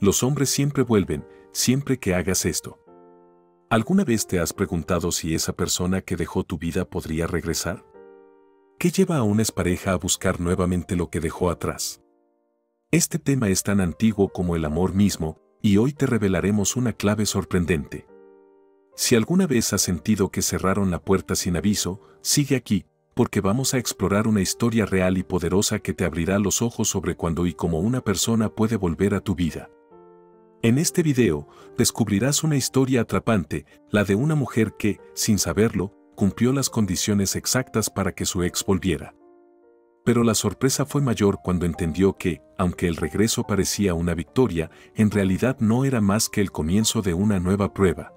Los hombres siempre vuelven, siempre que hagas esto. ¿Alguna vez te has preguntado si esa persona que dejó tu vida podría regresar? ¿Qué lleva a una expareja a buscar nuevamente lo que dejó atrás? Este tema es tan antiguo como el amor mismo, y hoy te revelaremos una clave sorprendente. Si alguna vez has sentido que cerraron la puerta sin aviso, sigue aquí, porque vamos a explorar una historia real y poderosa que te abrirá los ojos sobre cuándo y cómo una persona puede volver a tu vida. En este video, descubrirás una historia atrapante, la de una mujer que, sin saberlo, cumplió las condiciones exactas para que su ex volviera. Pero la sorpresa fue mayor cuando entendió que, aunque el regreso parecía una victoria, en realidad no era más que el comienzo de una nueva prueba.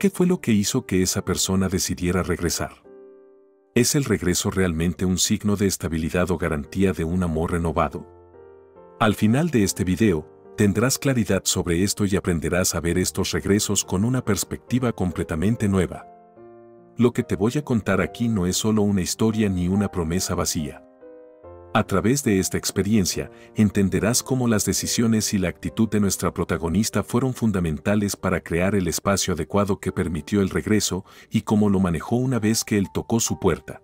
¿Qué fue lo que hizo que esa persona decidiera regresar? ¿Es el regreso realmente un signo de estabilidad o garantía de un amor renovado? Al final de este video, tendrás claridad sobre esto y aprenderás a ver estos regresos con una perspectiva completamente nueva. Lo que te voy a contar aquí no es solo una historia ni una promesa vacía. A través de esta experiencia, entenderás cómo las decisiones y la actitud de nuestra protagonista fueron fundamentales para crear el espacio adecuado que permitió el regreso y cómo lo manejó una vez que él tocó su puerta.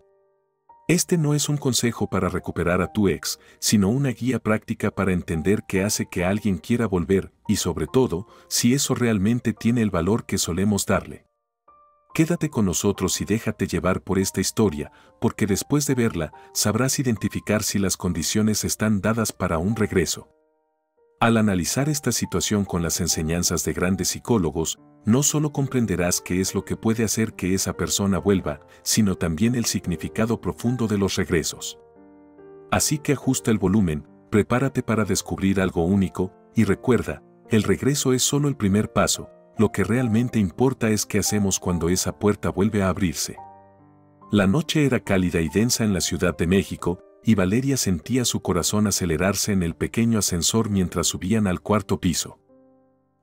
Este no es un consejo para recuperar a tu ex, sino una guía práctica para entender qué hace que alguien quiera volver y sobre todo, si eso realmente tiene el valor que solemos darle. Quédate con nosotros y déjate llevar por esta historia, porque después de verla, sabrás identificar si las condiciones están dadas para un regreso. Al analizar esta situación con las enseñanzas de grandes psicólogos, no solo comprenderás qué es lo que puede hacer que esa persona vuelva, sino también el significado profundo de los regresos. Así que ajusta el volumen, prepárate para descubrir algo único, y recuerda, el regreso es solo el primer paso, lo que realmente importa es qué hacemos cuando esa puerta vuelve a abrirse. La noche era cálida y densa en la Ciudad de México, y Valeria sentía su corazón acelerarse en el pequeño ascensor mientras subían al cuarto piso.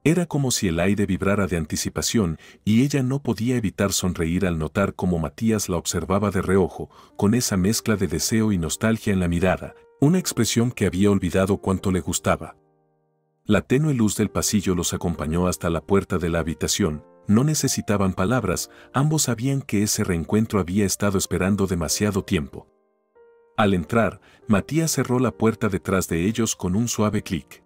Era como si el aire vibrara de anticipación y ella no podía evitar sonreír al notar cómo Matías la observaba de reojo, con esa mezcla de deseo y nostalgia en la mirada, una expresión que había olvidado cuánto le gustaba. La tenue luz del pasillo los acompañó hasta la puerta de la habitación, no necesitaban palabras, ambos sabían que ese reencuentro había estado esperando demasiado tiempo. Al entrar, Matías cerró la puerta detrás de ellos con un suave clic.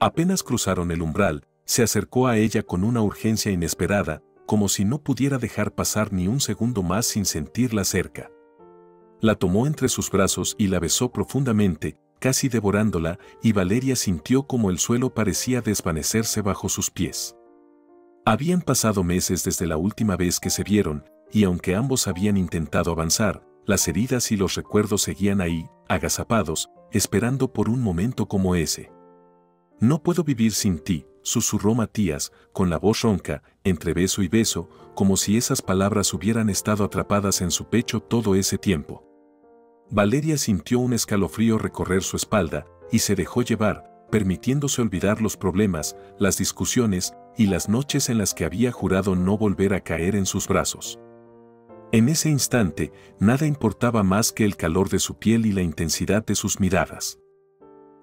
Apenas cruzaron el umbral, se acercó a ella con una urgencia inesperada, como si no pudiera dejar pasar ni un segundo más sin sentirla cerca. La tomó entre sus brazos y la besó profundamente, casi devorándola, y Valeria sintió como el suelo parecía desvanecerse bajo sus pies. Habían pasado meses desde la última vez que se vieron, y aunque ambos habían intentado avanzar, las heridas y los recuerdos seguían ahí, agazapados, esperando por un momento como ese. No puedo vivir sin ti, susurró Matías, con la voz ronca, entre beso y beso, como si esas palabras hubieran estado atrapadas en su pecho todo ese tiempo. Valeria sintió un escalofrío recorrer su espalda y se dejó llevar, permitiéndose olvidar los problemas, las discusiones y las noches en las que había jurado no volver a caer en sus brazos. En ese instante, nada importaba más que el calor de su piel y la intensidad de sus miradas.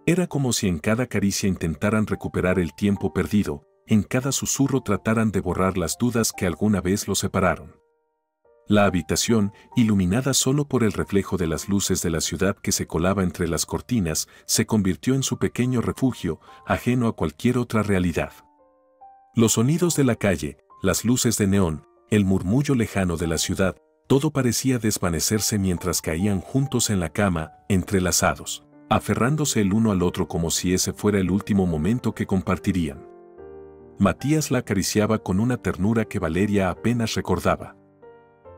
Era como si en cada caricia intentaran recuperar el tiempo perdido, en cada susurro trataran de borrar las dudas que alguna vez los separaron. La habitación, iluminada solo por el reflejo de las luces de la ciudad que se colaba entre las cortinas, se convirtió en su pequeño refugio, ajeno a cualquier otra realidad. Los sonidos de la calle, las luces de neón, el murmullo lejano de la ciudad, todo parecía desvanecerse mientras caían juntos en la cama, entrelazados, aferrándose el uno al otro como si ese fuera el último momento que compartirían. Matías la acariciaba con una ternura que Valeria apenas recordaba.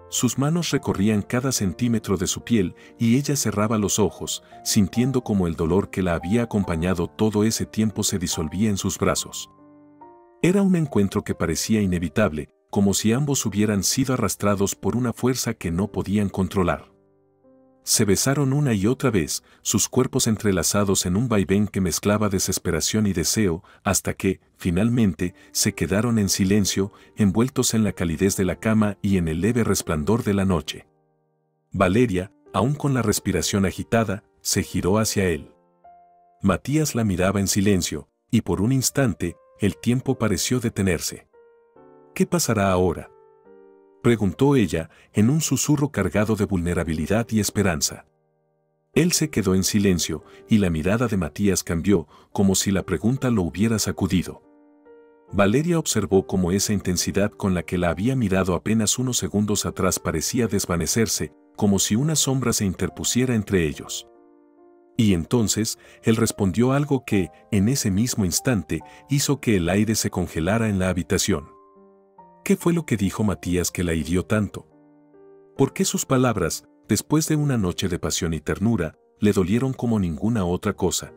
Sus manos recorrían cada centímetro de su piel y ella cerraba los ojos, sintiendo como el dolor que la había acompañado todo ese tiempo se disolvía en sus brazos. Era un encuentro que parecía inevitable, como si ambos hubieran sido arrastrados por una fuerza que no podían controlar. Se besaron una y otra vez, sus cuerpos entrelazados en un vaivén que mezclaba desesperación y deseo, hasta que, finalmente, se quedaron en silencio, envueltos en la calidez de la cama y en el leve resplandor de la noche. Valeria, aún con la respiración agitada, se giró hacia él. Matías la miraba en silencio, Y por un instante, el tiempo pareció detenerse. ¿Qué pasará ahora? Preguntó ella, en un susurro cargado de vulnerabilidad y esperanza. Él se quedó en silencio, y la mirada de Matías cambió, como si la pregunta lo hubiera sacudido. Valeria observó cómo esa intensidad con la que la había mirado apenas unos segundos atrás parecía desvanecerse, como si una sombra se interpusiera entre ellos. Y entonces, él respondió algo que, en ese mismo instante, hizo que el aire se congelara en la habitación. ¿Qué fue lo que dijo Matías que la hirió tanto? ¿Por qué sus palabras, después de una noche de pasión y ternura, le dolieron como ninguna otra cosa?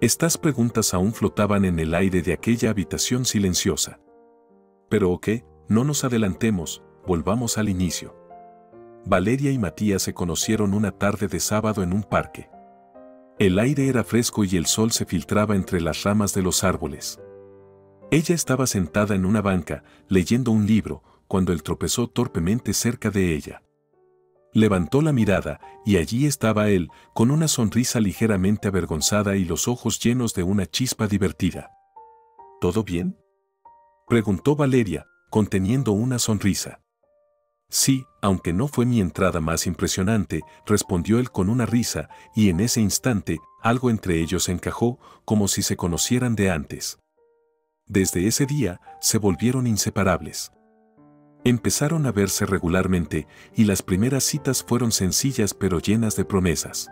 Estas preguntas aún flotaban en el aire de aquella habitación silenciosa. Pero ¿o qué? No nos adelantemos, volvamos al inicio. Valeria y Matías se conocieron una tarde de sábado en un parque. El aire era fresco y el sol se filtraba entre las ramas de los árboles. Ella estaba sentada en una banca, leyendo un libro, cuando él tropezó torpemente cerca de ella. Levantó la mirada, y allí estaba él, con una sonrisa ligeramente avergonzada y los ojos llenos de una chispa divertida. ¿Todo bien? preguntó Valeria, conteniendo una sonrisa. Sí, aunque no fue mi entrada más impresionante, respondió él con una risa, y en ese instante, algo entre ellos encajó, como si se conocieran de antes. Desde ese día, se volvieron inseparables. Empezaron a verse regularmente y las primeras citas fueron sencillas pero llenas de promesas.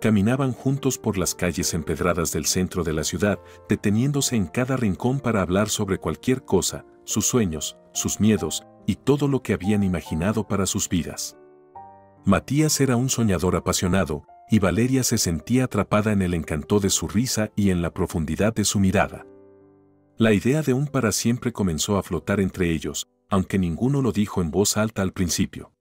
Caminaban juntos por las calles empedradas del centro de la ciudad, deteniéndose en cada rincón para hablar sobre cualquier cosa, sus sueños, sus miedos y todo lo que habían imaginado para sus vidas. Matías era un soñador apasionado, y Valeria se sentía atrapada en el encanto de su risa y en la profundidad de su mirada. La idea de un para siempre comenzó a flotar entre ellos, aunque ninguno lo dijo en voz alta al principio.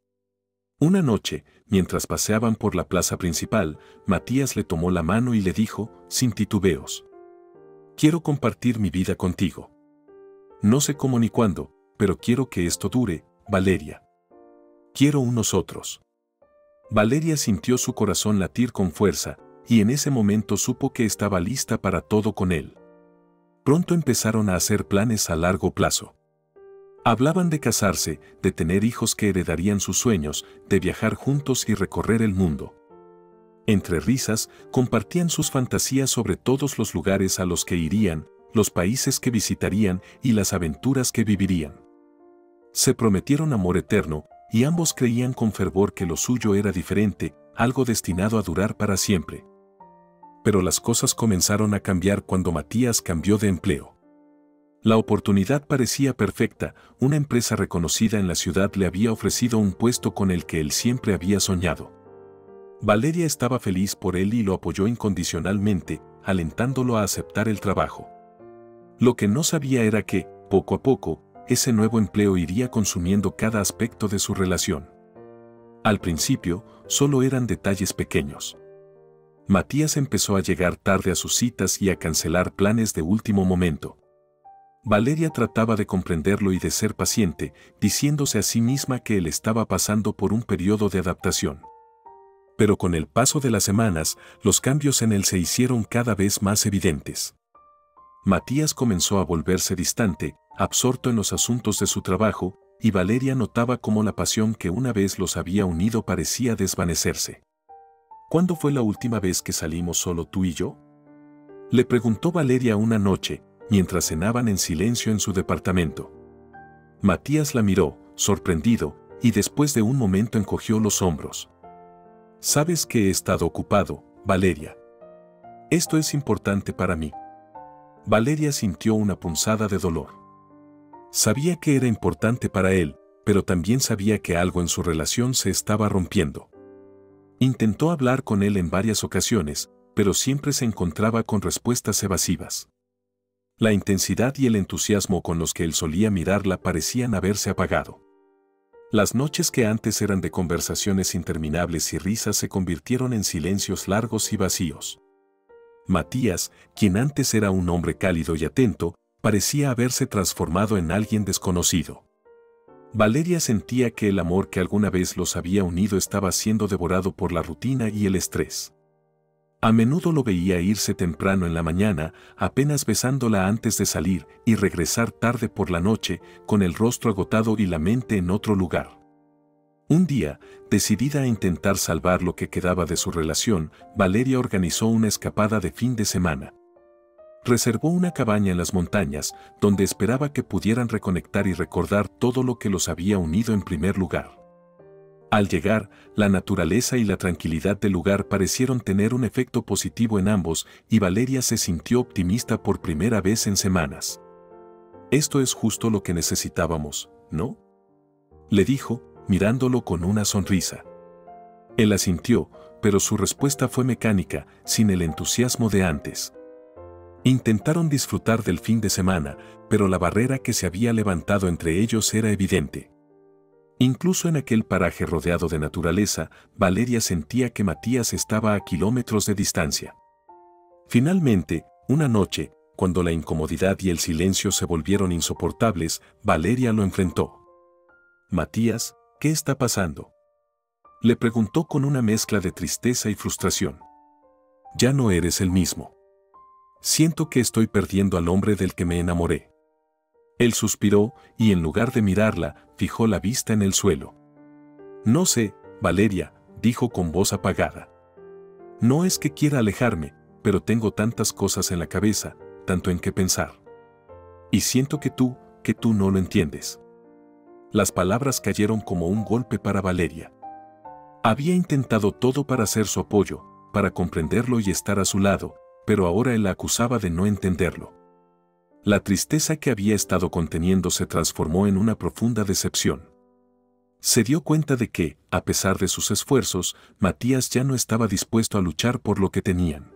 Una noche, mientras paseaban por la plaza principal, Matías le tomó la mano y le dijo, sin titubeos, Quiero compartir mi vida contigo. No sé cómo ni cuándo, pero quiero que esto dure, Valeria. Quiero unos otros. Valeria sintió su corazón latir con fuerza, y en ese momento supo que estaba lista para todo con él. Pronto empezaron a hacer planes a largo plazo. Hablaban de casarse, de tener hijos que heredarían sus sueños, de viajar juntos y recorrer el mundo. Entre risas, compartían sus fantasías sobre todos los lugares a los que irían, los países que visitarían y las aventuras que vivirían. Se prometieron amor eterno, y ambos creían con fervor que lo suyo era diferente, algo destinado a durar para siempre. Pero las cosas comenzaron a cambiar cuando Matías cambió de empleo. La oportunidad parecía perfecta, una empresa reconocida en la ciudad le había ofrecido un puesto con el que él siempre había soñado. Valeria estaba feliz por él y lo apoyó incondicionalmente, alentándolo a aceptar el trabajo. Lo que no sabía era que, poco a poco, ese nuevo empleo iría consumiendo cada aspecto de su relación. Al principio, solo eran detalles pequeños. Matías empezó a llegar tarde a sus citas y a cancelar planes de último momento. Valeria trataba de comprenderlo y de ser paciente, diciéndose a sí misma que él estaba pasando por un periodo de adaptación. Pero con el paso de las semanas, los cambios en él se hicieron cada vez más evidentes. Matías comenzó a volverse distante, absorto en los asuntos de su trabajo, y Valeria notaba cómo la pasión que una vez los había unido parecía desvanecerse. ¿Cuándo fue la última vez que salimos solo tú y yo? Le preguntó Valeria una noche, mientras cenaban en silencio en su departamento. Matías la miró, sorprendido, y después de un momento encogió los hombros. Sabes que he estado ocupado, Valeria. Esto es importante para mí. Valeria sintió una punzada de dolor. Sabía que era importante para él, pero también sabía que algo en su relación se estaba rompiendo. Intentó hablar con él en varias ocasiones, pero siempre se encontraba con respuestas evasivas. La intensidad y el entusiasmo con los que él solía mirarla parecían haberse apagado. Las noches que antes eran de conversaciones interminables y risas se convirtieron en silencios largos y vacíos. Matías, quien antes era un hombre cálido y atento, parecía haberse transformado en alguien desconocido. Valeria sentía que el amor que alguna vez los había unido estaba siendo devorado por la rutina y el estrés. A menudo lo veía irse temprano en la mañana, apenas besándola antes de salir, y regresar tarde por la noche, con el rostro agotado y la mente en otro lugar. Un día, decidida a intentar salvar lo que quedaba de su relación, Valeria organizó una escapada de fin de semana. Reservó una cabaña en las montañas, donde esperaba que pudieran reconectar y recordar todo lo que los había unido en primer lugar. Al llegar, la naturaleza y la tranquilidad del lugar parecieron tener un efecto positivo en ambos y Valeria se sintió optimista por primera vez en semanas. Esto es justo lo que necesitábamos, ¿no? Le dijo, mirándolo con una sonrisa. Él asintió, pero su respuesta fue mecánica, sin el entusiasmo de antes. Intentaron disfrutar del fin de semana, pero la barrera que se había levantado entre ellos era evidente. Incluso en aquel paraje rodeado de naturaleza, Valeria sentía que Matías estaba a kilómetros de distancia. Finalmente, una noche, cuando la incomodidad y el silencio se volvieron insoportables, Valeria lo enfrentó. Matías, ¿qué está pasando? Le preguntó con una mezcla de tristeza y frustración. Ya no eres el mismo. Siento que estoy perdiendo al hombre del que me enamoré. Él suspiró y en lugar de mirarla, fijó la vista en el suelo. No sé, Valeria, dijo con voz apagada. No es que quiera alejarme, pero tengo tantas cosas en la cabeza, tanto en qué pensar. Y siento que tú, que tú no lo entiendes. Las palabras cayeron como un golpe para Valeria. Había intentado todo para ser su apoyo, para comprenderlo y estar a su lado, pero ahora él la acusaba de no entenderlo. La tristeza que había estado conteniendo se transformó en una profunda decepción. Se dio cuenta de que, a pesar de sus esfuerzos, Matías ya no estaba dispuesto a luchar por lo que tenían.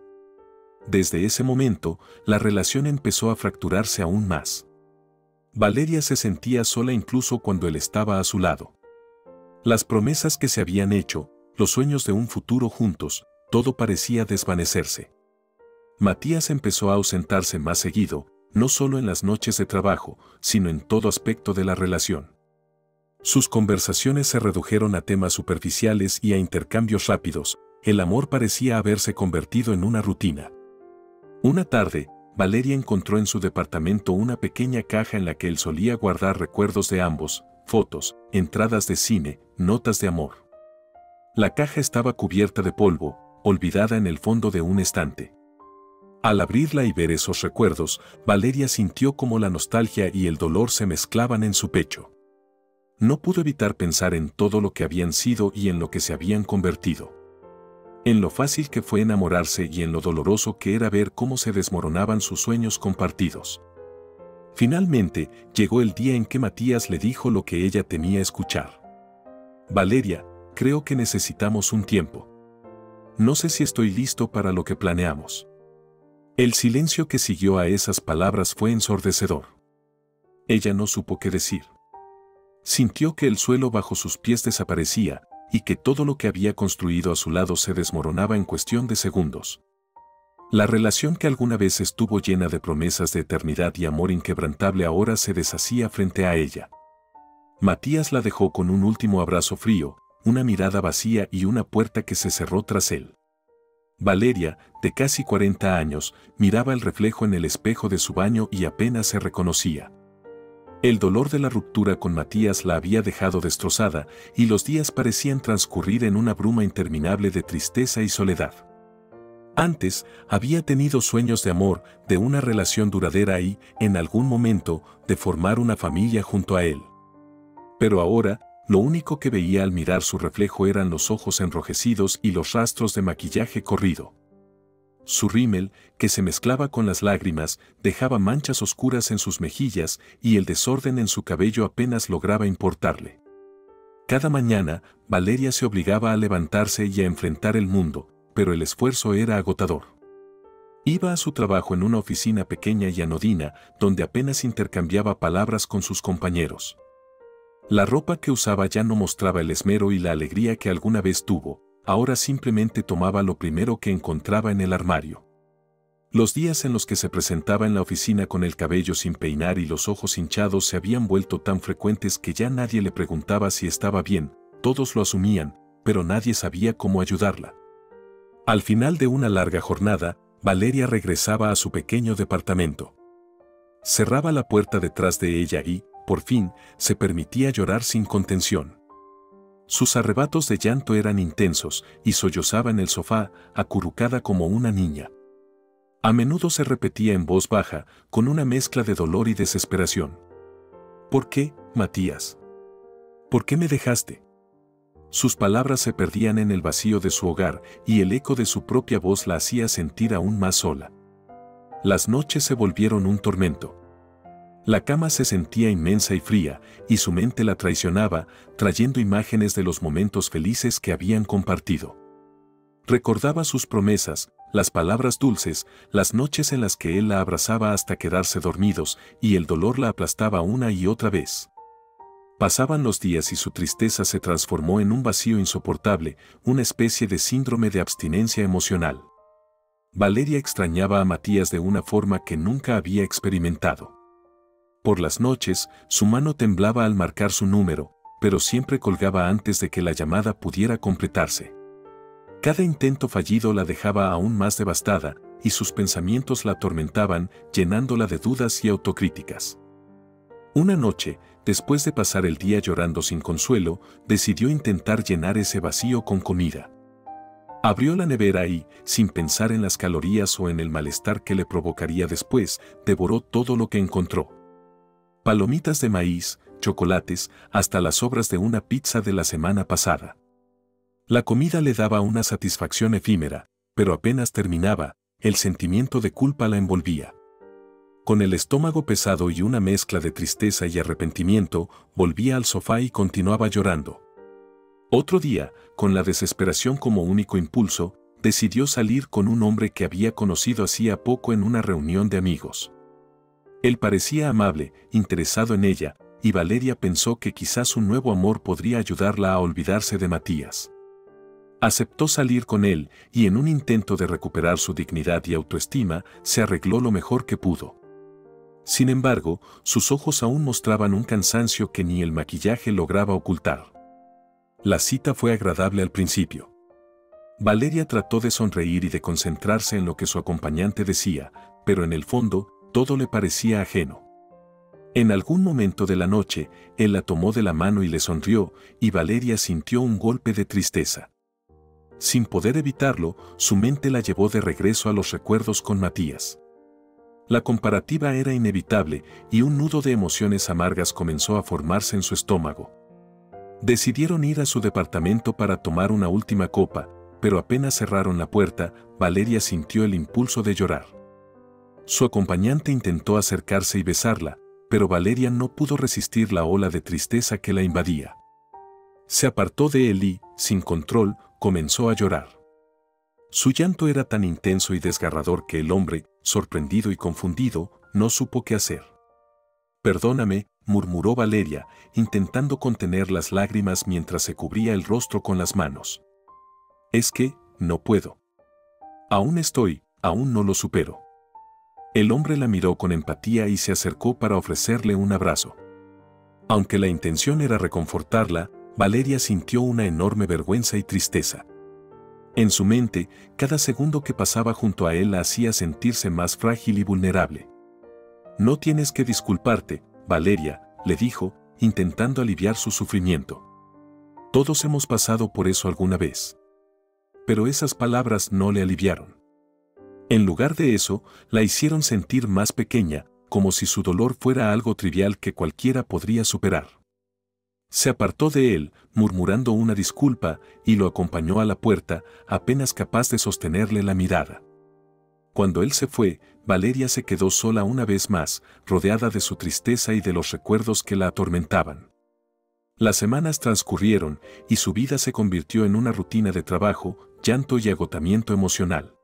Desde ese momento, la relación empezó a fracturarse aún más. Valeria se sentía sola incluso cuando él estaba a su lado. Las promesas que se habían hecho, los sueños de un futuro juntos, todo parecía desvanecerse. Matías empezó a ausentarse más seguido, no solo en las noches de trabajo, sino en todo aspecto de la relación. Sus conversaciones se redujeron a temas superficiales y a intercambios rápidos, el amor parecía haberse convertido en una rutina. Una tarde, Valeria encontró en su departamento una pequeña caja en la que él solía guardar recuerdos de ambos, fotos, entradas de cine, notas de amor. La caja estaba cubierta de polvo, olvidada en el fondo de un estante. Al abrirla y ver esos recuerdos, Valeria sintió como la nostalgia y el dolor se mezclaban en su pecho. No pudo evitar pensar en todo lo que habían sido y en lo que se habían convertido. En lo fácil que fue enamorarse y en lo doloroso que era ver cómo se desmoronaban sus sueños compartidos. Finalmente, llegó el día en que Matías le dijo lo que ella temía escuchar. Valeria, creo que necesitamos un tiempo. No sé si estoy listo para lo que planeamos. El silencio que siguió a esas palabras fue ensordecedor. Ella no supo qué decir. Sintió que el suelo bajo sus pies desaparecía y que todo lo que había construido a su lado se desmoronaba en cuestión de segundos. La relación que alguna vez estuvo llena de promesas de eternidad y amor inquebrantable ahora se deshacía frente a ella. Matías la dejó con un último abrazo frío, una mirada vacía y una puerta que se cerró tras él. Valeria, de casi 40 años, miraba el reflejo en el espejo de su baño y apenas se reconocía. El dolor de la ruptura con Matías la había dejado destrozada y los días parecían transcurrir en una bruma interminable de tristeza y soledad. Antes había tenido sueños de amor, de una relación duradera y, en algún momento, de formar una familia junto a él. Pero ahora, lo único que veía al mirar su reflejo eran los ojos enrojecidos y los rastros de maquillaje corrido. Su rímel, que se mezclaba con las lágrimas, dejaba manchas oscuras en sus mejillas y el desorden en su cabello apenas lograba importarle. Cada mañana, Valeria se obligaba a levantarse y a enfrentar el mundo, pero el esfuerzo era agotador. Iba a su trabajo en una oficina pequeña y anodina, donde apenas intercambiaba palabras con sus compañeros. La ropa que usaba ya no mostraba el esmero y la alegría que alguna vez tuvo, ahora simplemente tomaba lo primero que encontraba en el armario. Los días en los que se presentaba en la oficina con el cabello sin peinar y los ojos hinchados se habían vuelto tan frecuentes que ya nadie le preguntaba si estaba bien, todos lo asumían, pero nadie sabía cómo ayudarla. Al final de una larga jornada, Valeria regresaba a su pequeño departamento. Cerraba la puerta detrás de ella y, por fin, se permitía llorar sin contención. Sus arrebatos de llanto eran intensos y sollozaba en el sofá, acurrucada como una niña. A menudo se repetía en voz baja, con una mezcla de dolor y desesperación. ¿Por qué, Matías? ¿Por qué me dejaste? Sus palabras se perdían en el vacío de su hogar y el eco de su propia voz la hacía sentir aún más sola. Las noches se volvieron un tormento. La cama se sentía inmensa y fría, y su mente la traicionaba, trayendo imágenes de los momentos felices que habían compartido. Recordaba sus promesas, las palabras dulces, las noches en las que él la abrazaba hasta quedarse dormidos, y el dolor la aplastaba una y otra vez. Pasaban los días y su tristeza se transformó en un vacío insoportable, una especie de síndrome de abstinencia emocional. Valeria extrañaba a Matías de una forma que nunca había experimentado. Por las noches, su mano temblaba al marcar su número, pero siempre colgaba antes de que la llamada pudiera completarse. Cada intento fallido la dejaba aún más devastada, y sus pensamientos la atormentaban, llenándola de dudas y autocríticas. Una noche, después de pasar el día llorando sin consuelo, decidió intentar llenar ese vacío con comida. Abrió la nevera y, sin pensar en las calorías o en el malestar que le provocaría después, devoró todo lo que encontró. Palomitas de maíz, chocolates, hasta las sobras de una pizza de la semana pasada. La comida le daba una satisfacción efímera, pero apenas terminaba, el sentimiento de culpa la envolvía. Con el estómago pesado y una mezcla de tristeza y arrepentimiento, volvía al sofá y continuaba llorando. Otro día, con la desesperación como único impulso, decidió salir con un hombre que había conocido hacía poco en una reunión de amigos. Él parecía amable, interesado en ella, y Valeria pensó que quizás un nuevo amor podría ayudarla a olvidarse de Matías. Aceptó salir con él y en un intento de recuperar su dignidad y autoestima, se arregló lo mejor que pudo. Sin embargo, sus ojos aún mostraban un cansancio que ni el maquillaje lograba ocultar. La cita fue agradable al principio. Valeria trató de sonreír y de concentrarse en lo que su acompañante decía, pero en el fondo, todo le parecía ajeno. En algún momento de la noche, él la tomó de la mano y le sonrió, y Valeria sintió un golpe de tristeza. Sin poder evitarlo, su mente la llevó de regreso a los recuerdos con Matías. La comparativa era inevitable y un nudo de emociones amargas comenzó a formarse en su estómago. Decidieron ir a su departamento para tomar una última copa, pero apenas cerraron la puerta, Valeria sintió el impulso de llorar. Su acompañante intentó acercarse y besarla, pero Valeria no pudo resistir la ola de tristeza que la invadía. Se apartó de él y, sin control, comenzó a llorar. Su llanto era tan intenso y desgarrador que el hombre, sorprendido y confundido, no supo qué hacer. Perdóname, murmuró Valeria, intentando contener las lágrimas mientras se cubría el rostro con las manos. Es que, no puedo. Aún estoy, aún no lo supero. El hombre la miró con empatía y se acercó para ofrecerle un abrazo. Aunque la intención era reconfortarla, Valeria sintió una enorme vergüenza y tristeza. En su mente, cada segundo que pasaba junto a él la hacía sentirse más frágil y vulnerable. No tienes que disculparte, Valeria, le dijo, intentando aliviar su sufrimiento. Todos hemos pasado por eso alguna vez. Pero esas palabras no le aliviaron. En lugar de eso, la hicieron sentir más pequeña, como si su dolor fuera algo trivial que cualquiera podría superar. Se apartó de él, murmurando una disculpa, y lo acompañó a la puerta, apenas capaz de sostenerle la mirada. Cuando él se fue, Valeria se quedó sola una vez más, rodeada de su tristeza y de los recuerdos que la atormentaban. Las semanas transcurrieron y su vida se convirtió en una rutina de trabajo, llanto y agotamiento emocional.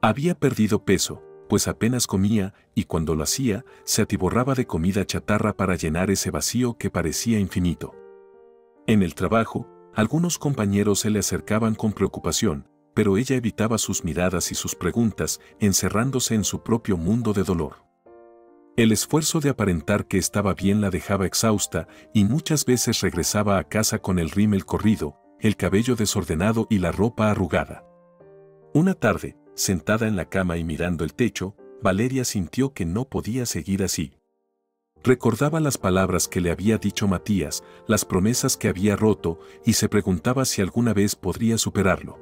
Había perdido peso, pues apenas comía y cuando lo hacía, se atiborraba de comida chatarra para llenar ese vacío que parecía infinito. En el trabajo, algunos compañeros se le acercaban con preocupación, pero ella evitaba sus miradas y sus preguntas, encerrándose en su propio mundo de dolor. El esfuerzo de aparentar que estaba bien la dejaba exhausta y muchas veces regresaba a casa con el rímel corrido, el cabello desordenado y la ropa arrugada. Una tarde, sentada en la cama y mirando el techo, Valeria sintió que no podía seguir así. Recordaba las palabras que le había dicho Matías, las promesas que había roto, y se preguntaba si alguna vez podría superarlo.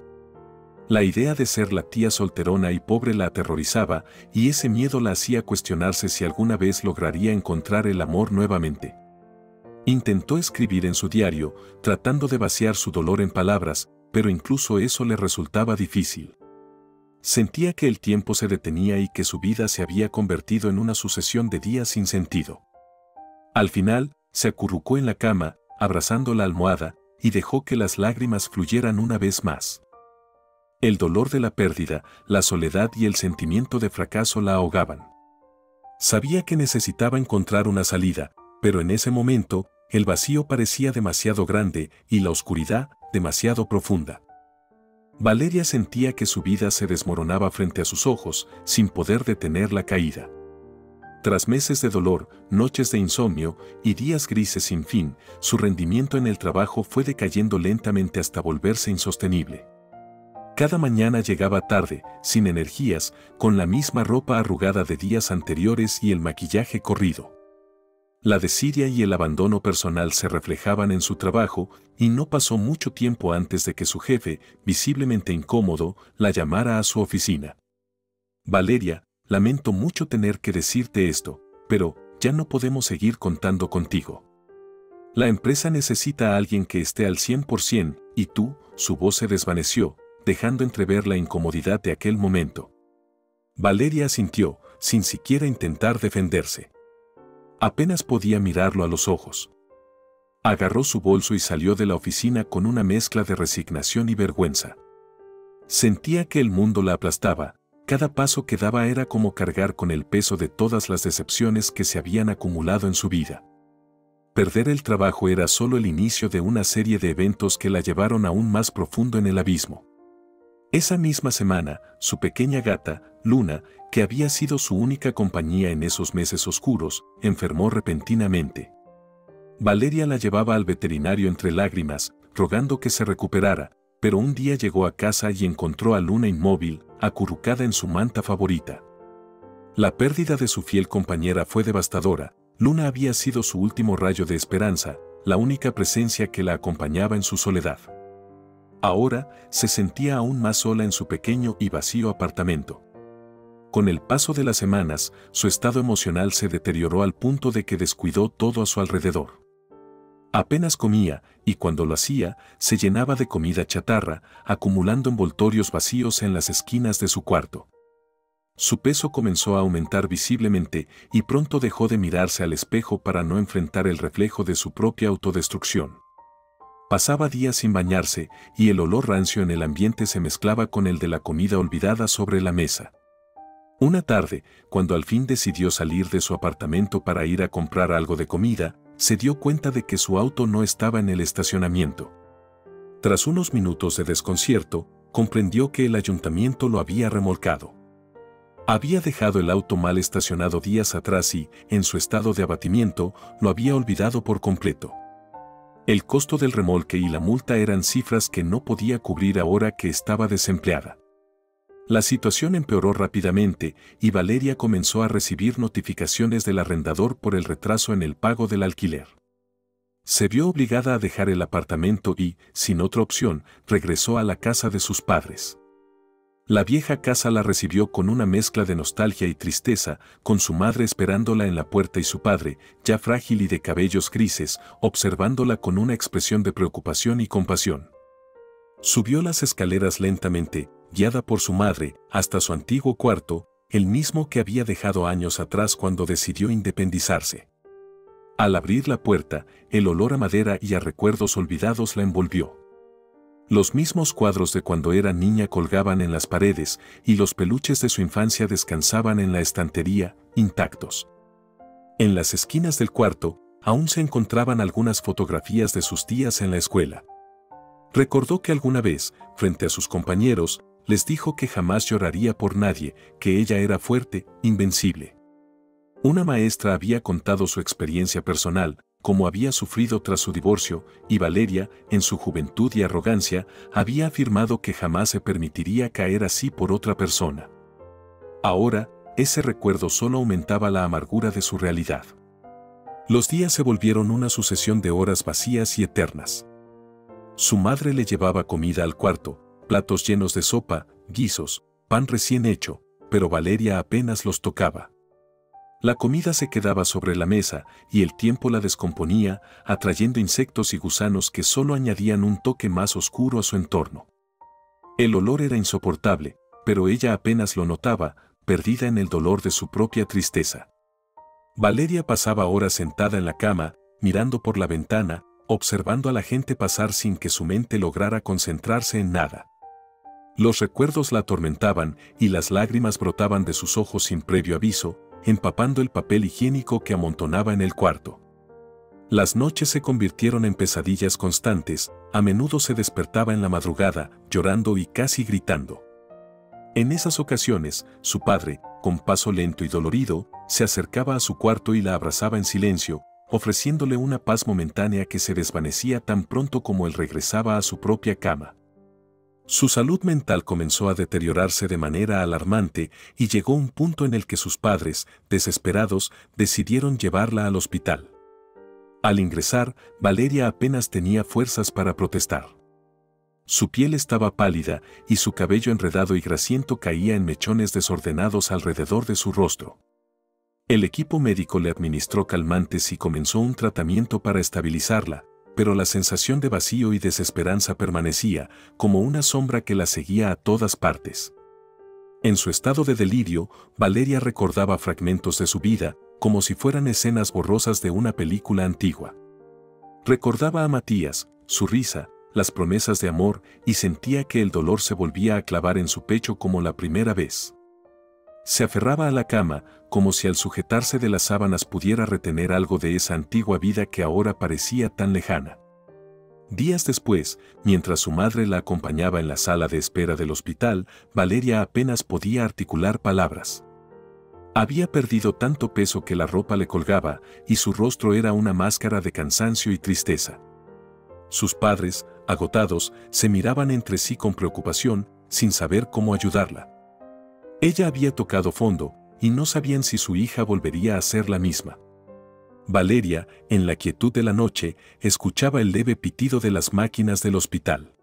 La idea de ser la tía solterona y pobre la aterrorizaba, y ese miedo la hacía cuestionarse si alguna vez lograría encontrar el amor nuevamente. Intentó escribir en su diario, tratando de vaciar su dolor en palabras, pero incluso eso le resultaba difícil. Sentía que el tiempo se detenía y que su vida se había convertido en una sucesión de días sin sentido. Al final, se acurrucó en la cama, abrazando la almohada, y dejó que las lágrimas fluyeran una vez más. El dolor de la pérdida, la soledad y el sentimiento de fracaso la ahogaban. Sabía que necesitaba encontrar una salida, pero en ese momento, el vacío parecía demasiado grande y la oscuridad demasiado profunda. Valeria sentía que su vida se desmoronaba frente a sus ojos, sin poder detener la caída. Tras meses de dolor, noches de insomnio y días grises sin fin, su rendimiento en el trabajo fue decayendo lentamente hasta volverse insostenible. Cada mañana llegaba tarde, sin energías, con la misma ropa arrugada de días anteriores y el maquillaje corrido. La desidia y el abandono personal se reflejaban en su trabajo, y no pasó mucho tiempo antes de que su jefe, visiblemente incómodo, la llamara a su oficina. Valeria, lamento mucho tener que decirte esto, pero ya no podemos seguir contando contigo. La empresa necesita a alguien que esté al 100%, y tú, su voz se desvaneció, dejando entrever la incomodidad de aquel momento. Valeria asintió, sin siquiera intentar defenderse. Apenas podía mirarlo a los ojos. Agarró su bolso y salió de la oficina con una mezcla de resignación y vergüenza. Sentía que el mundo la aplastaba, cada paso que daba era como cargar con el peso de todas las decepciones que se habían acumulado en su vida. Perder el trabajo era solo el inicio de una serie de eventos que la llevaron aún más profundo en el abismo. Esa misma semana, su pequeña gata, Luna, que había sido su única compañía en esos meses oscuros, enfermó repentinamente. Valeria la llevaba al veterinario entre lágrimas, rogando que se recuperara, pero un día llegó a casa y encontró a Luna inmóvil, acurrucada en su manta favorita. La pérdida de su fiel compañera fue devastadora, Luna había sido su último rayo de esperanza, la única presencia que la acompañaba en su soledad. Ahora se sentía aún más sola en su pequeño y vacío apartamento. Con el paso de las semanas, su estado emocional se deterioró al punto de que descuidó todo a su alrededor. Apenas comía, y cuando lo hacía, se llenaba de comida chatarra, acumulando envoltorios vacíos en las esquinas de su cuarto. Su peso comenzó a aumentar visiblemente y pronto dejó de mirarse al espejo para no enfrentar el reflejo de su propia autodestrucción. Pasaba días sin bañarse y el olor rancio en el ambiente se mezclaba con el de la comida olvidada sobre la mesa. Una tarde, cuando al fin decidió salir de su apartamento para ir a comprar algo de comida, se dio cuenta de que su auto no estaba en el estacionamiento. Tras unos minutos de desconcierto, comprendió que el ayuntamiento lo había remolcado. Había dejado el auto mal estacionado días atrás y, en su estado de abatimiento, lo había olvidado por completo. El costo del remolque y la multa eran cifras que no podía cubrir ahora que estaba desempleada. La situación empeoró rápidamente y Valeria comenzó a recibir notificaciones del arrendador por el retraso en el pago del alquiler. Se vio obligada a dejar el apartamento y, sin otra opción, regresó a la casa de sus padres. La vieja casa la recibió con una mezcla de nostalgia y tristeza, con su madre esperándola en la puerta y su padre, ya frágil y de cabellos grises, observándola con una expresión de preocupación y compasión. Subió las escaleras lentamente, guiada por su madre, hasta su antiguo cuarto, el mismo que había dejado años atrás cuando decidió independizarse. Al abrir la puerta, el olor a madera y a recuerdos olvidados la envolvió. Los mismos cuadros de cuando era niña colgaban en las paredes y los peluches de su infancia descansaban en la estantería, intactos. En las esquinas del cuarto, aún se encontraban algunas fotografías de sus tías en la escuela. Recordó que alguna vez, frente a sus compañeros, les dijo que jamás lloraría por nadie, que ella era fuerte, invencible. Una maestra había contado su experiencia personal, como había sufrido tras su divorcio, y Valeria, en su juventud y arrogancia, había afirmado que jamás se permitiría caer así por otra persona. Ahora, ese recuerdo solo aumentaba la amargura de su realidad. Los días se volvieron una sucesión de horas vacías y eternas. Su madre le llevaba comida al cuarto, platos llenos de sopa, guisos, pan recién hecho, pero Valeria apenas los tocaba. La comida se quedaba sobre la mesa y el tiempo la descomponía, atrayendo insectos y gusanos que solo añadían un toque más oscuro a su entorno. El olor era insoportable, pero ella apenas lo notaba, perdida en el dolor de su propia tristeza. Valeria pasaba horas sentada en la cama, mirando por la ventana, observando a la gente pasar sin que su mente lograra concentrarse en nada. Los recuerdos la atormentaban y las lágrimas brotaban de sus ojos sin previo aviso, empapando el papel higiénico que amontonaba en el cuarto. Las noches se convirtieron en pesadillas constantes, a menudo se despertaba en la madrugada, llorando y casi gritando. En esas ocasiones, su padre, con paso lento y dolorido, se acercaba a su cuarto y la abrazaba en silencio, ofreciéndole una paz momentánea que se desvanecía tan pronto como él regresaba a su propia cama. Su salud mental comenzó a deteriorarse de manera alarmante y llegó un punto en el que sus padres, desesperados, decidieron llevarla al hospital. Al ingresar, Valeria apenas tenía fuerzas para protestar. Su piel estaba pálida y su cabello enredado y grasiento caía en mechones desordenados alrededor de su rostro. El equipo médico le administró calmantes y comenzó un tratamiento para estabilizarla, pero la sensación de vacío y desesperanza permanecía, como una sombra que la seguía a todas partes. En su estado de delirio, Valeria recordaba fragmentos de su vida, como si fueran escenas borrosas de una película antigua. Recordaba a Matías, su risa, las promesas de amor y sentía que el dolor se volvía a clavar en su pecho como la primera vez. Se aferraba a la cama, como si al sujetarse de las sábanas pudiera retener algo de esa antigua vida que ahora parecía tan lejana. Días después, mientras su madre la acompañaba en la sala de espera del hospital, Valeria apenas podía articular palabras. Había perdido tanto peso que la ropa le colgaba y su rostro era una máscara de cansancio y tristeza. Sus padres, agotados, se miraban entre sí con preocupación, sin saber cómo ayudarla. Ella había tocado fondo, y no sabían si su hija volvería a ser la misma. Valeria, en la quietud de la noche, escuchaba el leve pitido de las máquinas del hospital.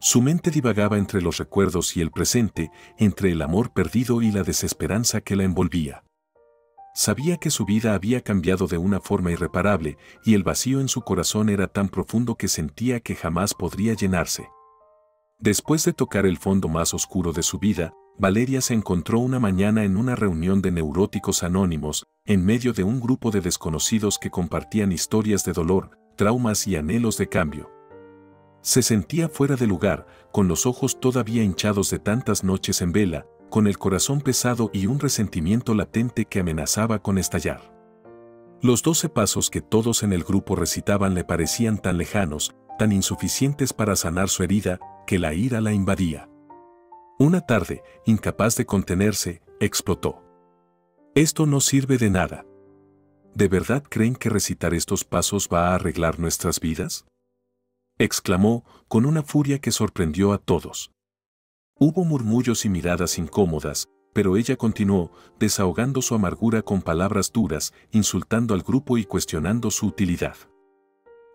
Su mente divagaba entre los recuerdos y el presente, entre el amor perdido y la desesperanza que la envolvía. Sabía que su vida había cambiado de una forma irreparable y el vacío en su corazón era tan profundo que sentía que jamás podría llenarse. Después de tocar el fondo más oscuro de su vida, Valeria se encontró una mañana en una reunión de neuróticos anónimos, en medio de un grupo de desconocidos que compartían historias de dolor, traumas y anhelos de cambio. Se sentía fuera de lugar, con los ojos todavía hinchados de tantas noches en vela, con el corazón pesado y un resentimiento latente que amenazaba con estallar. Los doce pasos que todos en el grupo recitaban le parecían tan lejanos, tan insuficientes para sanar su herida, que la ira la invadía. Una tarde, incapaz de contenerse, explotó. Esto no sirve de nada. ¿De verdad creen que recitar estos pasos va a arreglar nuestras vidas? exclamó con una furia que sorprendió a todos. Hubo murmullos y miradas incómodas, pero ella continuó, desahogando su amargura con palabras duras, insultando al grupo y cuestionando su utilidad.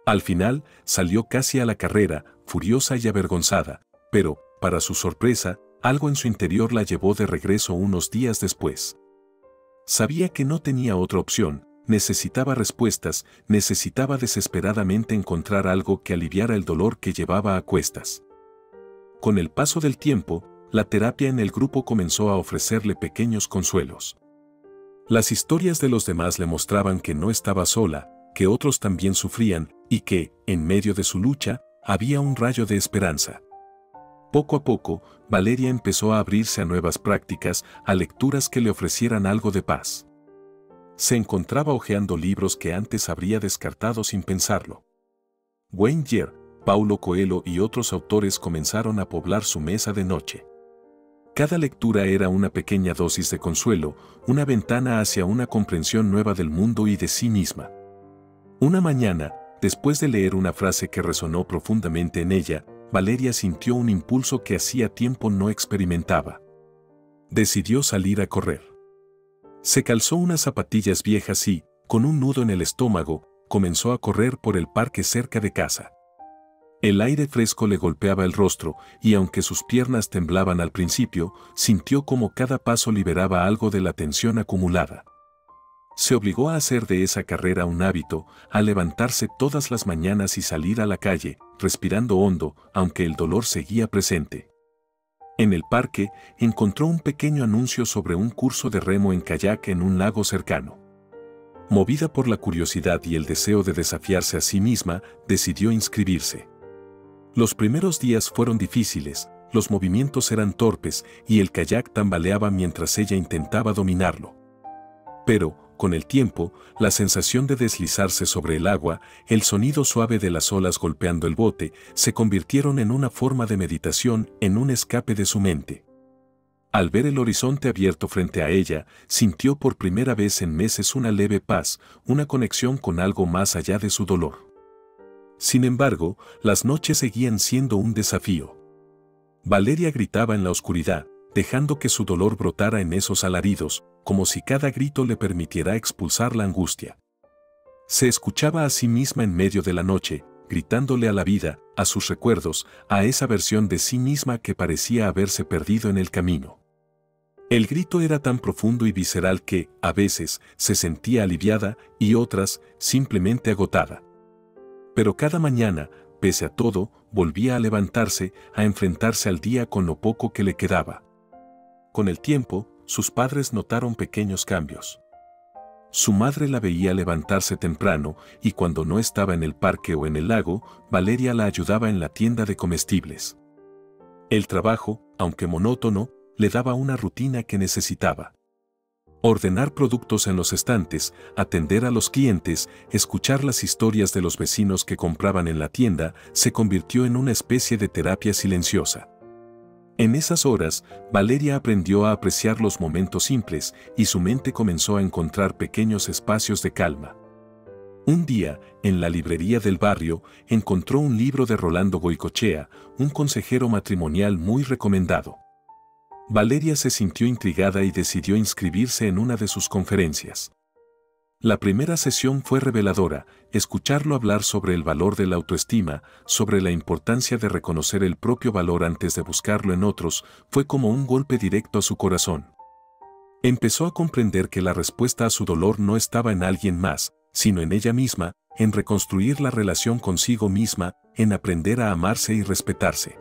Al final, salió casi a la carrera, furiosa y avergonzada, pero, para su sorpresa, algo en su interior la llevó de regreso unos días después. Sabía que no tenía otra opción, necesitaba respuestas, necesitaba desesperadamente encontrar algo que aliviara el dolor que llevaba a cuestas. Con el paso del tiempo, la terapia en el grupo comenzó a ofrecerle pequeños consuelos. Las historias de los demás le mostraban que no estaba sola, que otros también sufrían y que, en medio de su lucha, había un rayo de esperanza. Poco a poco, Valeria empezó a abrirse a nuevas prácticas, a lecturas que le ofrecieran algo de paz. Se encontraba hojeando libros que antes habría descartado sin pensarlo. Wayne Paulo Coelho y otros autores comenzaron a poblar su mesa de noche. Cada lectura era una pequeña dosis de consuelo, una ventana hacia una comprensión nueva del mundo y de sí misma. Una mañana, después de leer una frase que resonó profundamente en ella, Valeria sintió un impulso que hacía tiempo no experimentaba. Decidió salir a correr. Se calzó unas zapatillas viejas y, con un nudo en el estómago, comenzó a correr por el parque cerca de casa. El aire fresco le golpeaba el rostro y aunque sus piernas temblaban al principio, sintió como cada paso liberaba algo de la tensión acumulada. Se obligó a hacer de esa carrera un hábito, a levantarse todas las mañanas y salir a la calle, respirando hondo, aunque el dolor seguía presente. En el parque, encontró un pequeño anuncio sobre un curso de remo en kayak en un lago cercano. Movida por la curiosidad y el deseo de desafiarse a sí misma, decidió inscribirse. Los primeros días fueron difíciles, los movimientos eran torpes y el kayak tambaleaba mientras ella intentaba dominarlo. Pero, con el tiempo, la sensación de deslizarse sobre el agua, el sonido suave de las olas golpeando el bote, se convirtieron en una forma de meditación, en un escape de su mente. Al ver el horizonte abierto frente a ella, sintió por primera vez en meses una leve paz, una conexión con algo más allá de su dolor. Sin embargo, las noches seguían siendo un desafío. Valeria gritaba en la oscuridad, dejando que su dolor brotara en esos alaridos, como si cada grito le permitiera expulsar la angustia. Se escuchaba a sí misma en medio de la noche, gritándole a la vida, a sus recuerdos, a esa versión de sí misma que parecía haberse perdido en el camino. El grito era tan profundo y visceral que, a veces, se sentía aliviada y otras, simplemente agotada. Pero cada mañana, pese a todo, volvía a levantarse, a enfrentarse al día con lo poco que le quedaba. Con el tiempo, sus padres notaron pequeños cambios. Su madre la veía levantarse temprano y cuando no estaba en el parque o en el lago, Valeria la ayudaba en la tienda de comestibles. El trabajo, aunque monótono, le daba una rutina que necesitaba. Ordenar productos en los estantes, atender a los clientes, escuchar las historias de los vecinos que compraban en la tienda, se convirtió en una especie de terapia silenciosa. En esas horas, Valeria aprendió a apreciar los momentos simples y su mente comenzó a encontrar pequeños espacios de calma. Un día, en la librería del barrio, encontró un libro de Rolando Goicochea, un consejero matrimonial muy recomendado. Valeria se sintió intrigada y decidió inscribirse en una de sus conferencias. La primera sesión fue reveladora, escucharlo hablar sobre el valor de la autoestima, sobre la importancia de reconocer el propio valor antes de buscarlo en otros, fue como un golpe directo a su corazón. Empezó a comprender que la respuesta a su dolor no estaba en alguien más, sino en ella misma, en reconstruir la relación consigo misma, en aprender a amarse y respetarse.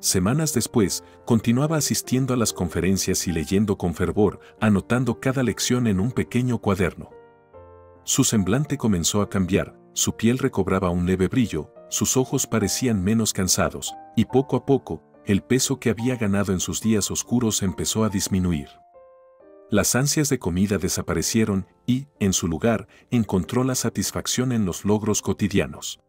Semanas después, continuaba asistiendo a las conferencias y leyendo con fervor, anotando cada lección en un pequeño cuaderno. Su semblante comenzó a cambiar, su piel recobraba un leve brillo, sus ojos parecían menos cansados, y poco a poco, el peso que había ganado en sus días oscuros empezó a disminuir. Las ansias de comida desaparecieron y, en su lugar, encontró la satisfacción en los logros cotidianos.